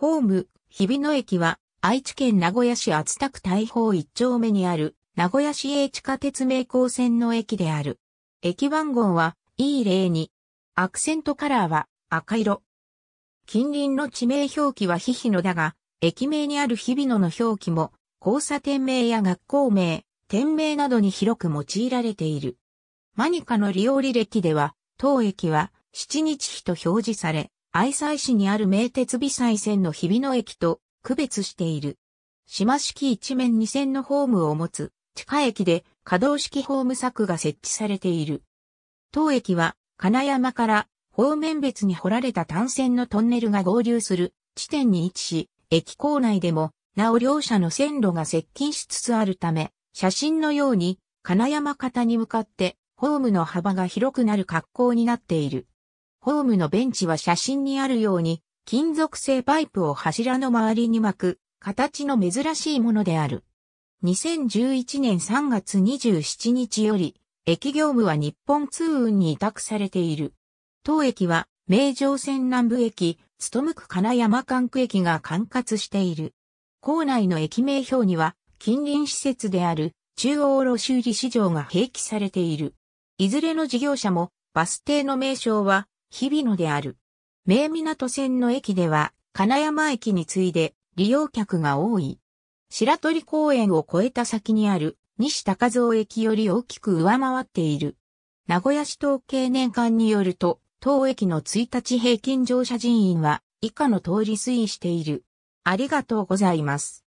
ホーム、日比野駅は、愛知県名古屋市厚田区大宝一丁目にある、名古屋市営地下鉄名高線の駅である。駅番号は E02。アクセントカラーは赤色。近隣の地名表記は日比野だが、駅名にある日比野の表記も、交差点名や学校名、店名などに広く用いられている。マニカの利用履歴では、当駅は七日日と表示され、愛妻市にある名鉄微細線の日比野駅と区別している。島式一面二線のホームを持つ地下駅で可動式ホーム柵が設置されている。当駅は金山から方面別に掘られた単線のトンネルが合流する地点に位置し、駅構内でもなお両者の線路が接近しつつあるため、写真のように金山方に向かってホームの幅が広くなる格好になっている。ホームのベンチは写真にあるように金属製パイプを柱の周りに巻く形の珍しいものである。2011年3月27日より駅業務は日本通運に委託されている。当駅は名城線南部駅、務区金山管区駅が管轄している。構内の駅名表には近隣施設である中央路修理市場が併記されている。いずれの事業者もバス停の名称は日々のである。名港線の駅では金山駅に次いで利用客が多い。白鳥公園を越えた先にある西高蔵駅より大きく上回っている。名古屋市統計年間によると、当駅の1日平均乗車人員は以下の通り推移している。ありがとうございます。